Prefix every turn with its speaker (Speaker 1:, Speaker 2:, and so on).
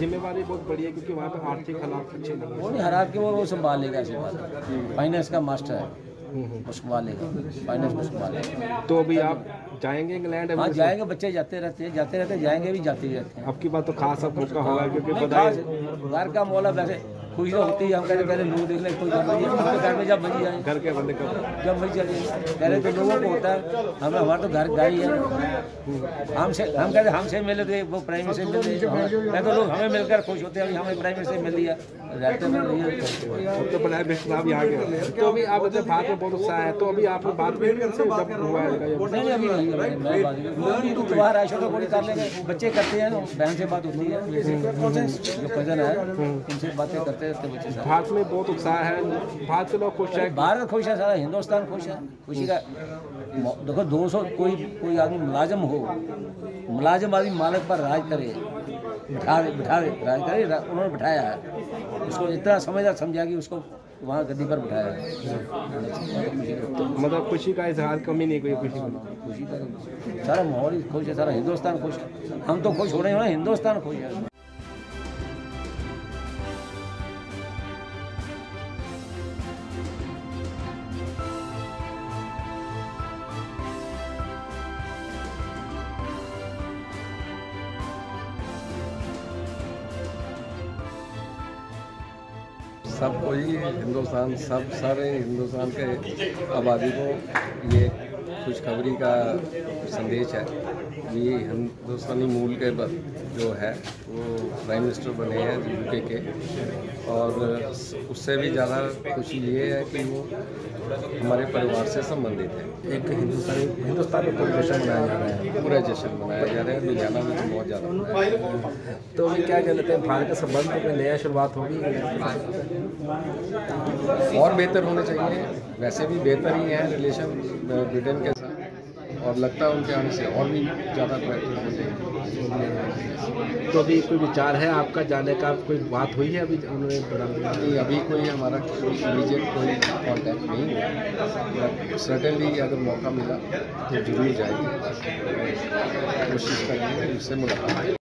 Speaker 1: जिम्मेवारी बहुत बड़ी है क्योंकि वहाँ पे आर्थिक हालात अच्छे नहीं है।
Speaker 2: वो नहीं हरा के वो वो संभालेगा ऐसी बात फाइनेंस का मास्टर है। वो संभालेगा। फाइनेंस को संभालेगा।
Speaker 1: तो अभी आप जाएँगे इंग्लैंड
Speaker 2: हाँ जाएँगे बच्चे जाते रहते हैं जाते रहते हैं जाएँगे भी जाते ही रहते हैं।
Speaker 1: आपकी बात तो खास अब होगा क्योंकि
Speaker 2: घर का मौला वैसे खुशी तो होती है हम कहते हैं, पहले लोग देख लें कोई घर में हम तो घर में जब मजी जाए
Speaker 1: घर के बंदे कब?
Speaker 2: जब वही जाए पहले तो लोगों को होता है हमें हमारा तो घर गाय है हमसे हम कहते हमसे मिले थे वो प्राइम से मिले रही तो लोग हमें मिलकर खुश होते हैं अभी हमें प्राइमरी से मिल लिया। रहते में है।
Speaker 1: तो यहाँ के तो अभी आप जब बात में बहुत उत्साह है तो अभी आप बात जब हुआ है
Speaker 2: मैं तू तो बच्चे करते हैं बहन से बात होती है। जो कज़न है उनसे बातें करते रहते बच्चे
Speaker 1: भारत में बहुत उत्साह है भारत के लोग खुश है।
Speaker 2: भारत खुश है सारा हिंदुस्तान खुश है। खुशी का देखो दो सौ कोई कोई आदमी मुलाजम हो मुलाजम आदमी मालिक पर राज करे बिठा बिठा दे राज करे उन्होंने बिठाया है। उसको इतना समझदार समझा कि उसको वहाँ गद्दी पर बिठाया है।
Speaker 1: मतलब खुशी का इजहार कमी नहीं कोई खुशी।
Speaker 2: खुशी का सारा माहौल खुश है सारा हिंदुस्तान खुश। है हम तो खुश हो रहे हैं ना हिंदुस्तान खुश है।
Speaker 3: सब ही हिंदुस्तान, सब सारे हिंदुस्तान के आबादी को ये खुशखबरी का संदेश है। ये हिंदुस्तानी मूल के जो है वो प्राइम मिनिस्टर बने हैं यूके के। और उससे भी ज़्यादा खुशी ये है कि वो हमारे परिवार से संबंधित है।
Speaker 1: एक हिंदुस्तानी हिंदुस्तान में पूरे जश्न मनाया जा रहा है।
Speaker 3: पूरा जश्न मनाया जा रहा है लुधियाना में तो बहुत ज़्यादा
Speaker 1: तो अभी क्या कहते हैं भारत के संबंध में नया शुरुआत होगी?
Speaker 3: और बेहतर होना चाहिए। वैसे भी बेहतर ही है रिलेशन ब्रिटेन के और लगता है उनके आने से और भी ज़्यादा बेहतर हो जाएगी।
Speaker 1: तो अभी कोई विचार है आपका? जाने का कोई बात हुई है अभी उन्होंने
Speaker 3: नहीं अभी कोई हमारा इमीजिएट कोई कॉन्टैक्ट नहीं हुआ। सर्टेनली अगर मौका मिला तो ज़रूर जाएगी। कोशिश करेंगे उससे मुलाकात।